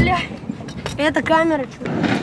Бля, это камера, чувак.